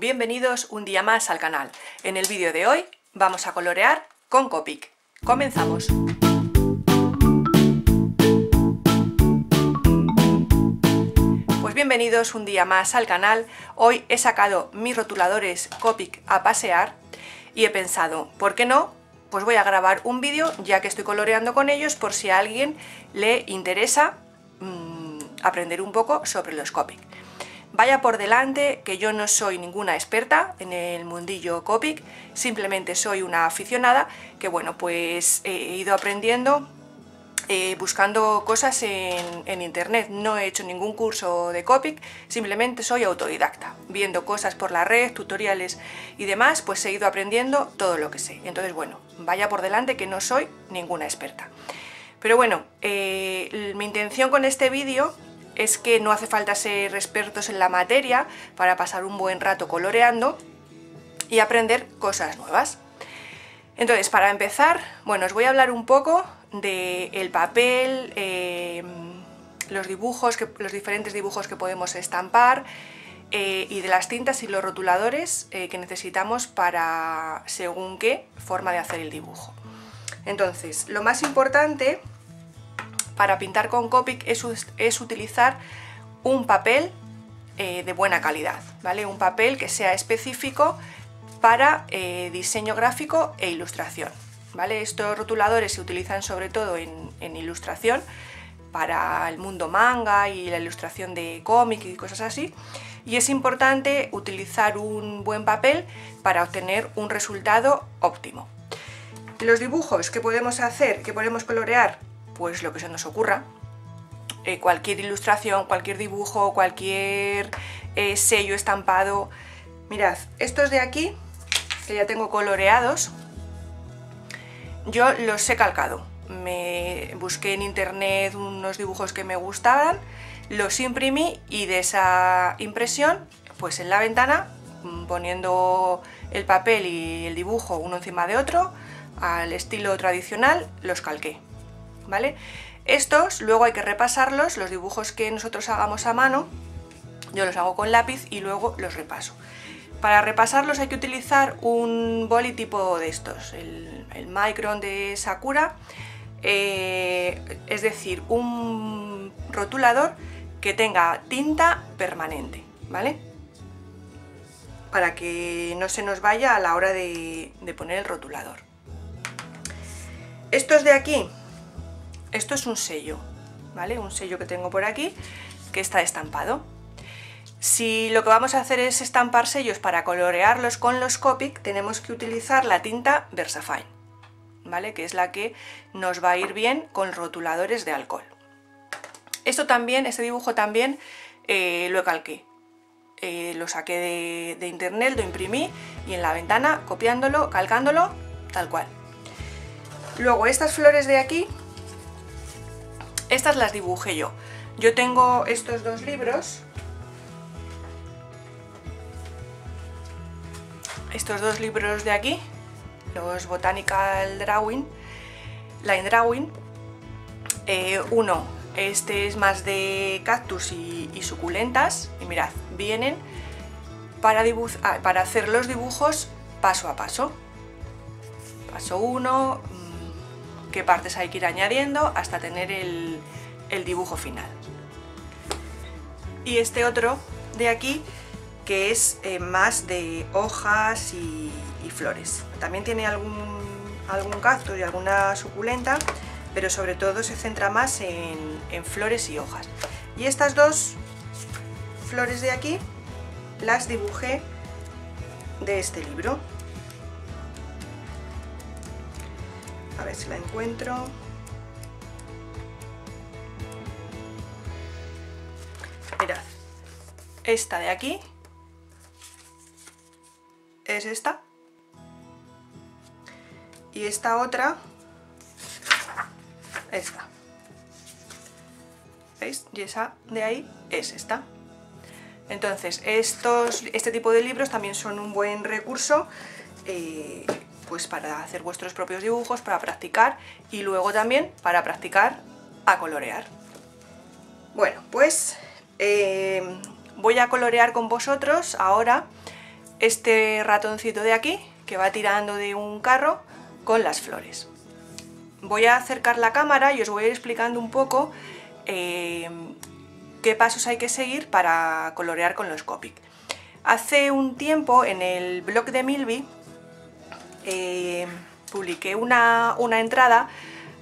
Bienvenidos un día más al canal. En el vídeo de hoy vamos a colorear con Copic. ¡Comenzamos! Pues bienvenidos un día más al canal. Hoy he sacado mis rotuladores Copic a pasear y he pensado, ¿por qué no? Pues voy a grabar un vídeo ya que estoy coloreando con ellos por si a alguien le interesa mmm, aprender un poco sobre los Copic. Vaya por delante que yo no soy ninguna experta en el mundillo Copic, simplemente soy una aficionada que bueno, pues he ido aprendiendo eh, buscando cosas en, en, internet. No he hecho ningún curso de Copic, simplemente soy autodidacta. Viendo cosas por la red, tutoriales y demás, pues he ido aprendiendo todo lo que sé. Entonces, bueno, vaya por delante que no soy ninguna experta. Pero bueno, eh, mi intención con este vídeo es que no hace falta ser expertos en la materia para pasar un buen rato coloreando y aprender cosas nuevas. Entonces, para empezar, bueno, os voy a hablar un poco del papel, eh, los dibujos, los diferentes dibujos que podemos estampar eh, y de las tintas y los rotuladores eh, que necesitamos para según qué forma de hacer el dibujo. Entonces, lo más importante para pintar con Copic es, utilizar un papel eh, de buena calidad, ¿vale? Un papel que sea específico para eh, diseño gráfico e ilustración, ¿vale? Estos rotuladores se utilizan sobre todo en, en ilustración para el mundo manga y la ilustración de cómic y cosas así y es importante utilizar un buen papel para obtener un resultado óptimo. Los dibujos que podemos hacer, que podemos colorear pues lo que se nos ocurra. Eh, cualquier ilustración, cualquier dibujo, cualquier eh, sello estampado. Mirad, estos de aquí, que ya tengo coloreados, yo los he calcado. Me busqué en internet unos dibujos que me gustaban, los imprimí y de esa impresión, pues en la ventana, poniendo el papel y el dibujo uno encima de otro, al estilo tradicional, los calqué. ¿Vale? Estos luego hay que repasarlos, los dibujos que nosotros hagamos a mano, yo los hago con lápiz y luego los repaso. Para repasarlos hay que utilizar un boli tipo de estos, el, Micron de Sakura, eh, es decir, un rotulador que tenga tinta permanente, ¿vale? Para que no se nos vaya a la hora de, de poner el rotulador. Estos de aquí esto es un sello, ¿vale? Un sello que tengo por aquí que está estampado. Si lo que vamos a hacer es estampar sellos para colorearlos con los Copic, tenemos que utilizar la tinta Versafine, ¿vale? Que es la que nos va a ir bien con rotuladores de alcohol. Esto también, este dibujo también eh, lo calqué. Eh, lo saqué de, de internet, lo imprimí y en la ventana, copiándolo, calcándolo, tal cual. Luego estas flores de aquí estas las dibujé yo. Yo tengo estos dos libros. Estos dos libros de aquí, los Botanical Drawing, Line Drawing. Eh, uno, este es más de cactus y, suculentas. Y mirad, vienen para, ah, para hacer los dibujos paso a paso. Paso uno, qué partes hay que ir añadiendo hasta tener el, dibujo final. Y este otro de aquí que es eh, más de hojas y, flores. También tiene algún, algún cactus y alguna suculenta, pero sobre todo se centra más en, en flores y hojas. Y estas dos flores de aquí las dibujé de este libro. A ver si la encuentro. Mirad, esta de aquí es esta. Y esta otra, esta. ¿Veis? Y esa de ahí es esta. Entonces, estos, este tipo de libros también son un buen recurso eh, pues para hacer vuestros propios dibujos, para practicar y luego también para practicar a colorear. Bueno, pues eh, voy a colorear con vosotros ahora este ratoncito de aquí que va tirando de un carro con las flores. Voy a acercar la cámara y os voy a ir explicando un poco eh, qué pasos hay que seguir para colorear con los Copic. Hace un tiempo en el blog de Milby eh, publiqué una, entrada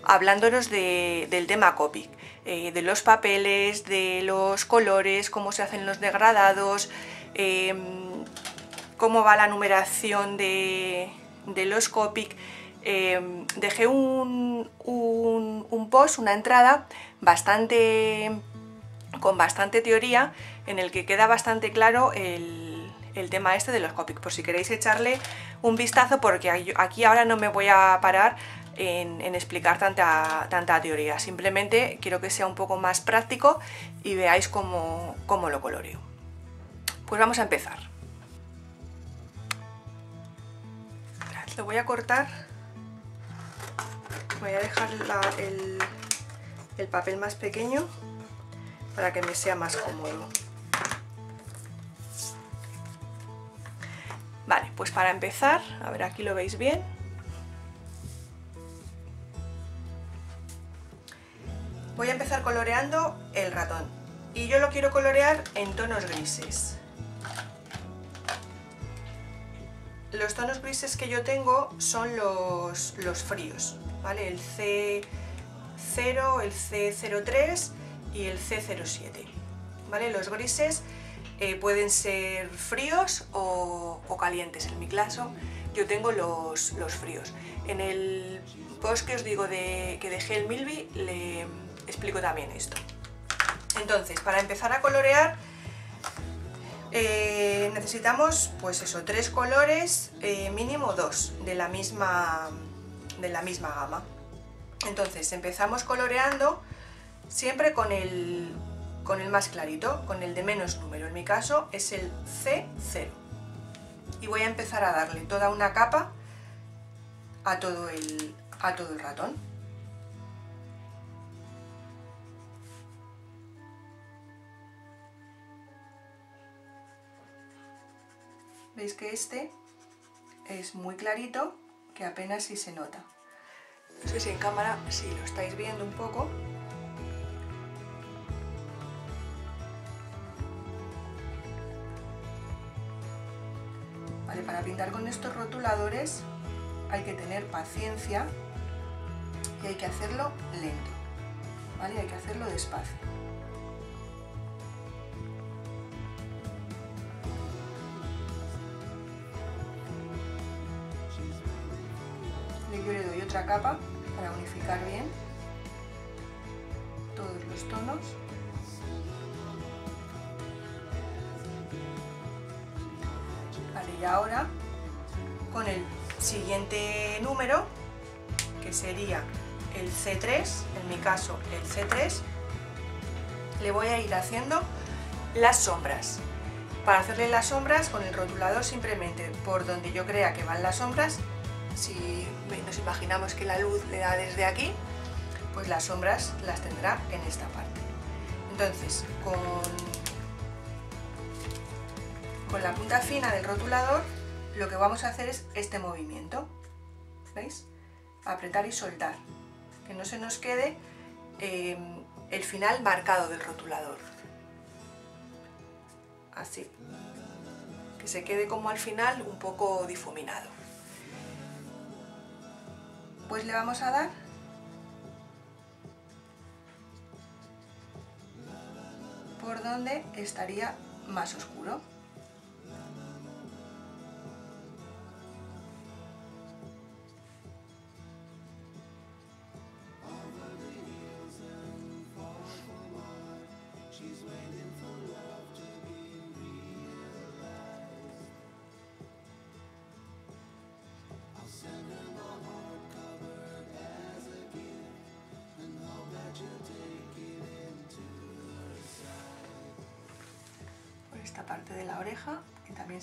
hablándonos del tema Copic, eh, de los papeles, de los colores, cómo se hacen los degradados, em, cómo va la numeración de, los Copic. Em, dejé un, un post, una entrada bastante con bastante teoría en el que queda bastante claro el, tema este de los Copic, por si queréis echarle un vistazo porque aquí ahora no me voy a parar en, explicar tanta, tanta, teoría, simplemente quiero que sea un poco más práctico y veáis cómo, lo coloreo. Pues vamos a empezar. Lo voy a cortar, voy a dejar el, el papel más pequeño para que me sea más cómodo. Pues para empezar, a ver aquí lo veis bien. Voy a empezar coloreando el ratón y yo lo quiero colorear en tonos grises. Los tonos grises que yo tengo son los, los fríos, ¿vale? El C0, el C03 y el C07. ¿vale? Los grises eh, pueden ser fríos o, calientes. En mi caso yo tengo los, fríos. En el post que os digo de, que dejé el Milby le explico también esto. Entonces, para empezar a colorear eh, necesitamos pues eso, tres colores, eh, mínimo dos, de la misma, de la misma gama. Entonces empezamos coloreando siempre con el, con el más clarito, con el de menos número. En mi caso es el C0. Y voy a empezar a darle toda una capa a todo el, a todo el ratón. Veis que este es muy clarito, que apenas si se nota. No sé si en cámara, si lo estáis viendo un poco, pintar con estos rotuladores hay que tener paciencia y hay que hacerlo lento, ¿vale? Hay que hacerlo despacio. Yo le doy otra capa para unificar bien todos los tonos. y ahora con el siguiente número que sería el C3, en mi caso el C3 le voy a ir haciendo las sombras. Para hacerle las sombras con el rotulador simplemente por donde yo crea que van las sombras si nos imaginamos que la luz le da desde aquí pues las sombras las tendrá en esta parte. Entonces con con la punta fina del rotulador lo que vamos a hacer es este movimiento, ¿veis? Apretar y soltar, que no se nos quede em, el final marcado del rotulador. Así, que se quede como al final un poco difuminado. Pues le vamos a dar por donde estaría más oscuro.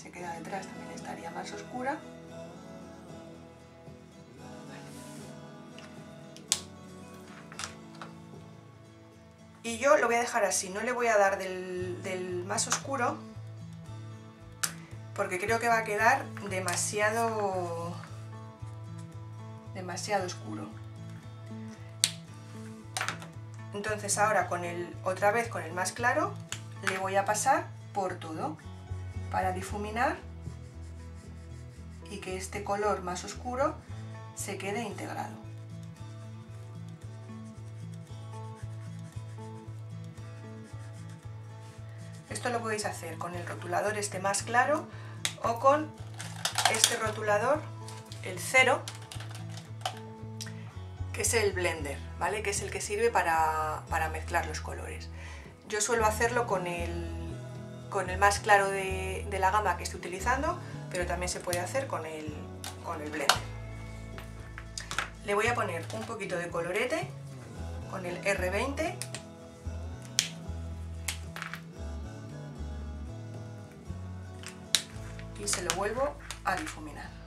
Se queda detrás, también estaría más oscura. Y yo lo voy a dejar así, no le voy a dar del, más oscuro, porque creo que va a quedar demasiado demasiado oscuro entonces ahora con el otra vez con el más claro le voy a pasar por todo para difuminar y que este color más oscuro se quede integrado Esto lo podéis hacer con el rotulador este más claro o con este rotulador, el cero, que es el blender, ¿vale? Que es el que sirve para, mezclar los colores. Yo suelo hacerlo con el, con el más claro de, la gama que estoy utilizando, pero también se puede hacer con el, con el blender. Le voy a poner un poquito de colorete con el R20 y se lo vuelvo a difuminar.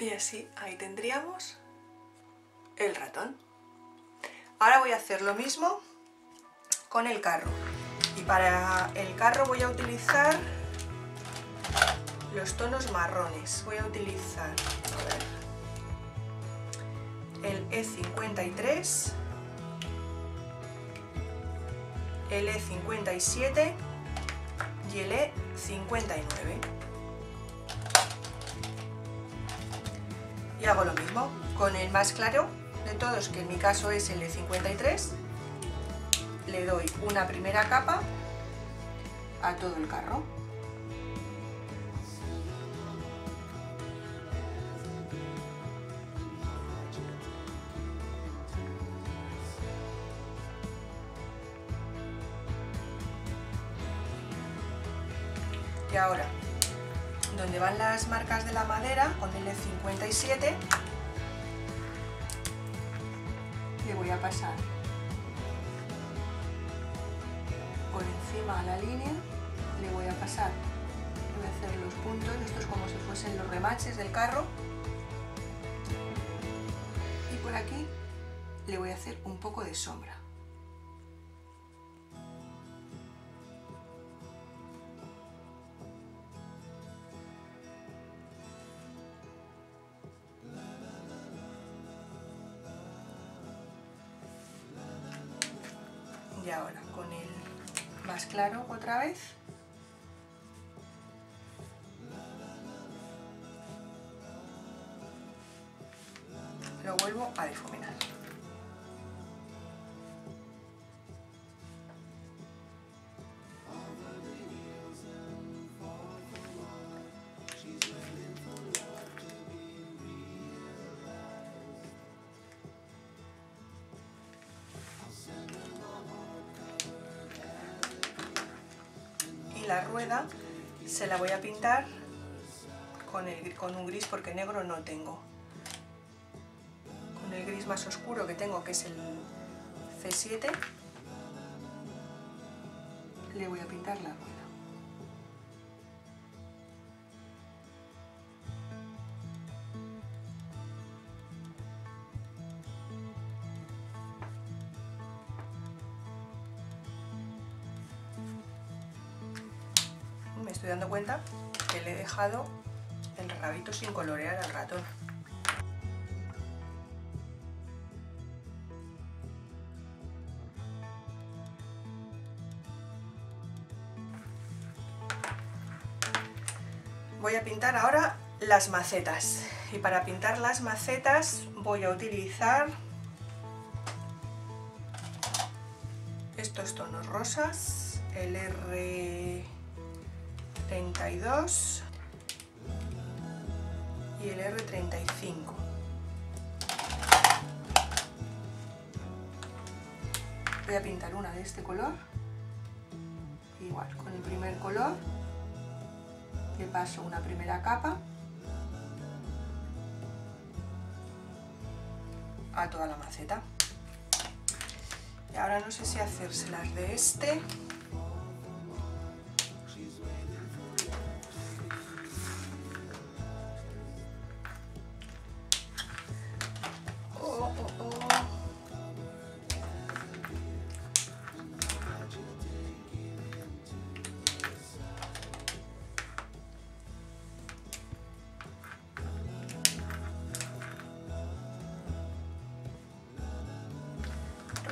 Y así, ahí tendríamos el ratón. Ahora voy a hacer lo mismo con el carro. Y para el carro voy a utilizar los tonos marrones. Voy a utilizar el E53, el E57 y el E59. Y hago lo mismo con el más claro de todos, que en mi caso es el E53. Le doy una primera capa a todo el carro. 57 le voy a pasar por encima a la línea, le voy a pasar, voy a hacer los puntos, estos como si fuesen los remaches del carro, y por aquí le voy a hacer un poco de sombra. Y ahora con el más claro otra vez. Lo vuelvo a difuminar rueda se la voy a pintar con, el, con un gris porque negro no tengo. Con el gris más oscuro que tengo, que es el C7, le voy a pintar la rueda. El rabito sin colorear al ratón. Voy a pintar ahora las macetas y para pintar las macetas voy a utilizar estos tonos rosas, el R 32 y el R35. Voy a pintar una de este color, igual con el primer color, le paso una primera capa a toda la maceta. Y ahora no sé si hacérselas de este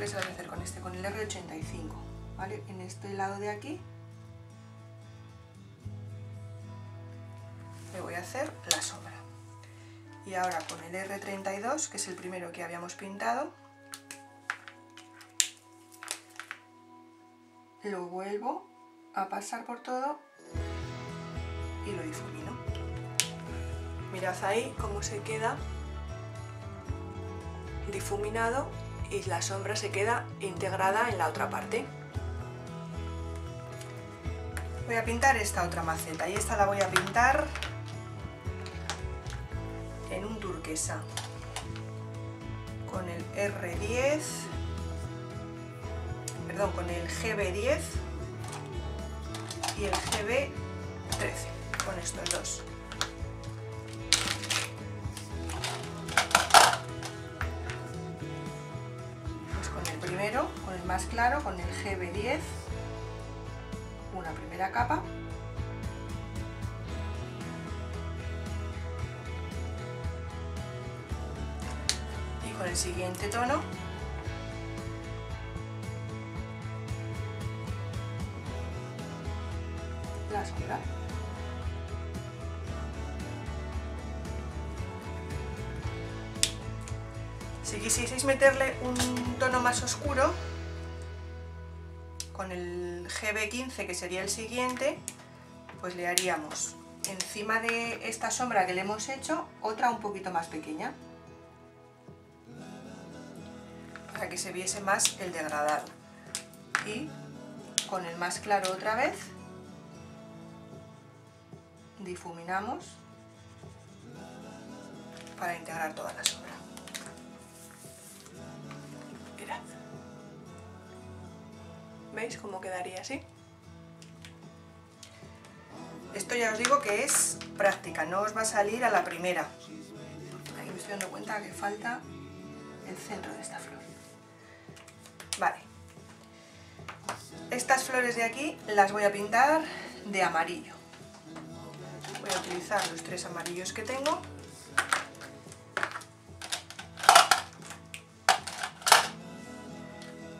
se va a hacer con este, con el R85, ¿vale? En este lado de aquí le voy a hacer la sombra. Y ahora con el R32, que es el primero que habíamos pintado, lo vuelvo a pasar por todo y lo difumino. Mirad ahí cómo se queda difuminado y la sombra se queda integrada en la otra parte. Voy a pintar esta otra maceta y esta la voy a pintar en un turquesa con el R10 perdón, con el GB10 y el GB13 con estos dos claro, con el GB10, una primera capa. Y con el siguiente tono la sombra. Si quisieseis meterle un tono más oscuro, con el GB15 que sería el siguiente, pues le haríamos encima de esta sombra que le hemos hecho, otra un poquito más pequeña. Para que se viese más el degradado. Y con el más claro otra vez, difuminamos para integrar toda la sombra. ¿Veis cómo quedaría así? Esto ya os digo que es práctica, no os va a salir a la primera. Ahí me estoy dando cuenta que falta el centro de esta flor. Vale. Estas flores de aquí las voy a pintar de amarillo. Voy a utilizar los tres amarillos que tengo.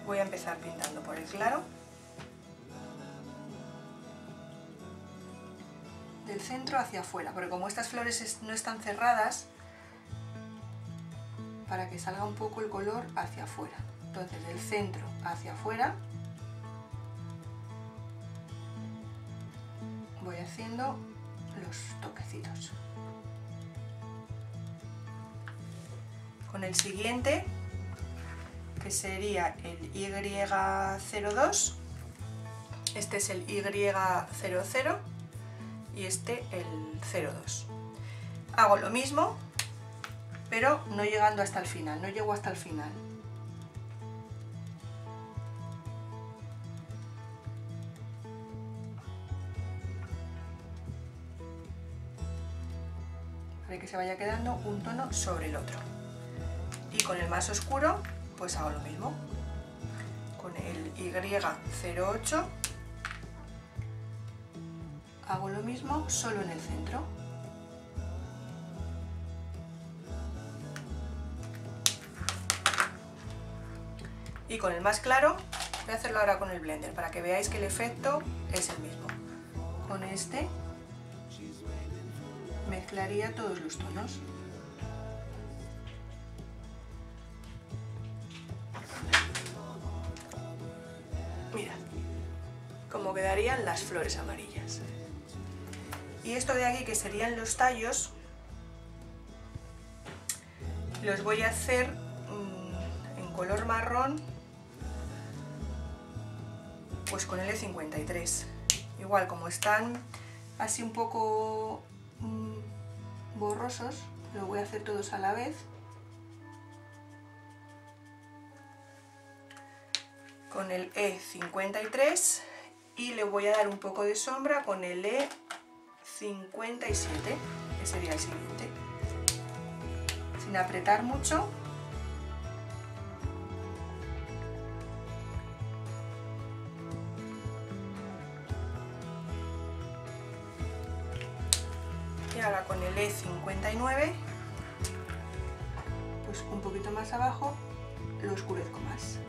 Voy a empezar pintando por el claro. Del centro hacia afuera porque como estas flores no están cerradas para que salga un poco el color hacia afuera. Entonces del centro hacia afuera voy haciendo los toquecitos. Con el siguiente que sería el Y02, este es el Y00 y este el 02. Hago lo mismo, pero no llegando hasta el final, no llego hasta el final. Para que se vaya quedando un tono sobre el otro. Y con el más oscuro pues hago lo mismo. Con el Y08 hago lo mismo solo en el centro. Y con el más claro, voy a hacerlo ahora con el blender para que veáis que el efecto es el mismo. Con este mezclaría todos los tonos. Quedarían las flores amarillas. Y esto de aquí, que serían los tallos, los voy a hacer mm, en color marrón pues con L53 igual como están así un poco mm, borrosos lo voy a hacer todos a la vez. Con el E53 y le voy a dar un poco de sombra con el E57 que sería el siguiente. Sin apretar mucho. Y ahora con el E59 pues un poquito más abajo lo oscurezco más.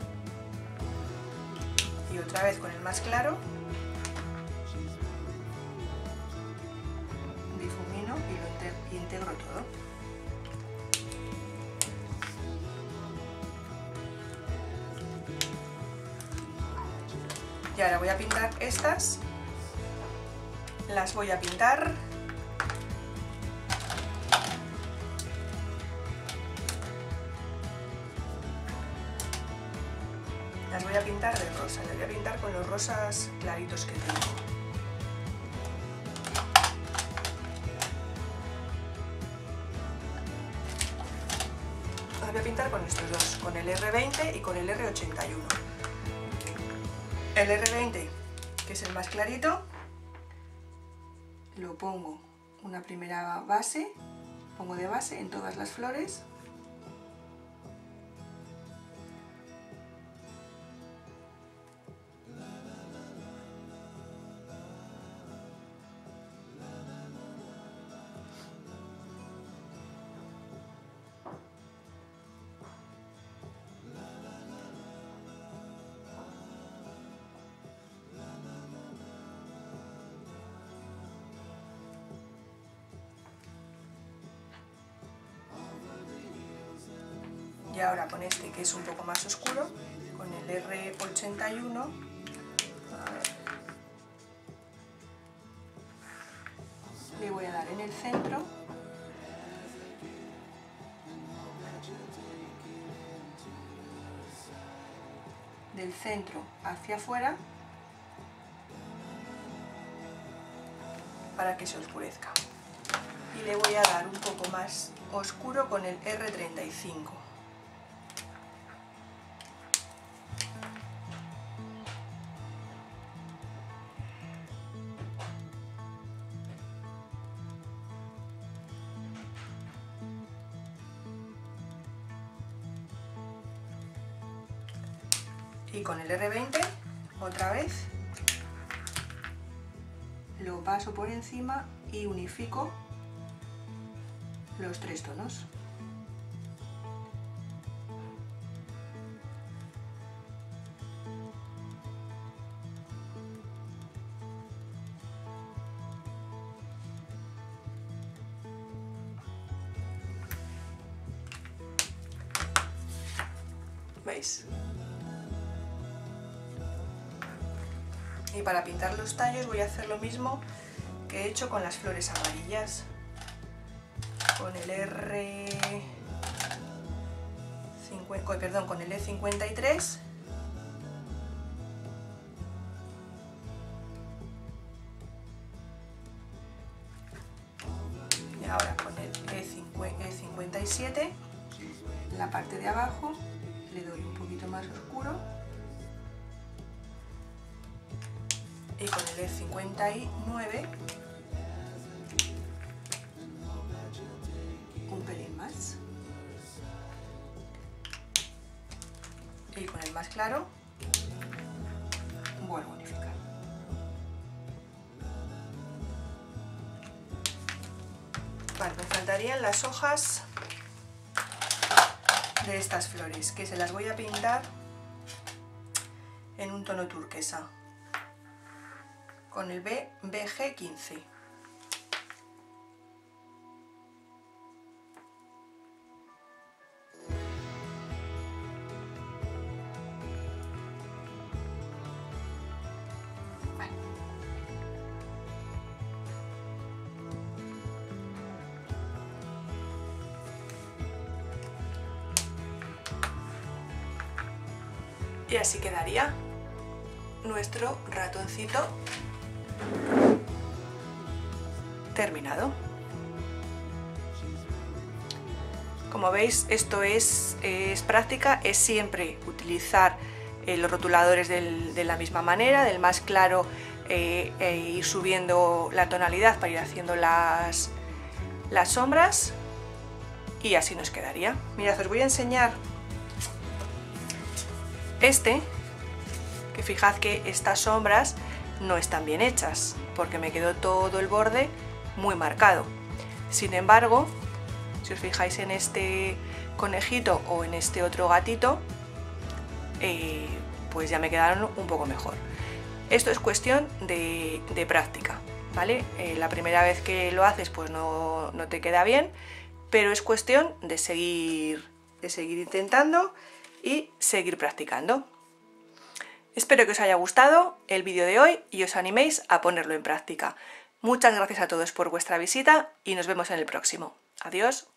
Y otra vez con el más claro estas las voy a pintar las voy a pintar de rosa, las voy a pintar con los rosas claritos que tengo. Las voy a pintar con estos dos, con el R20 y con el R81. El R20, que es el más clarito, lo pongo una primera base, pongo de base en todas las flores ahora con este que es un poco más oscuro con el R81 le voy a dar en el centro. Del centro hacia afuera. Para que se oscurezca. Y le voy a dar un poco más oscuro con el R35 y con el R20 otra vez lo paso por encima y unifico los tres tonos. Los tallos voy a hacer lo mismo que he hecho con las flores amarillas. Con el R perdón, con el E53 y ahora con el E57 la parte de abajo le doy un poquito más oscuro y con el E59 un pelín más. Y con el más claro vuelvo a unificar. Vale, me faltarían las hojas de estas flores que se las voy a pintar en un tono turquesa con el BBG15. Y así quedaría nuestro ratoncito terminado. Como veis, esto es, práctica, es siempre utilizar eh, los rotuladores de la misma manera, del más claro eh, e ir subiendo la tonalidad para ir haciendo las, las sombras y así nos quedaría. Mirad, os voy a enseñar este, que fijad que estas sombras no están bien hechas, porque me quedó todo el borde muy marcado. Sin embargo, si os fijáis en este conejito o en este otro gatito, eh, pues ya me quedaron un poco mejor. Esto es cuestión de, práctica, ¿vale? Eh, la primera vez que lo haces pues no, no, te queda bien, pero es cuestión de seguir, de seguir intentando y seguir practicando. Espero que os haya gustado el vídeo de hoy y os animéis a ponerlo en práctica. Muchas gracias a todos por vuestra visita y nos vemos en el próximo. Adiós.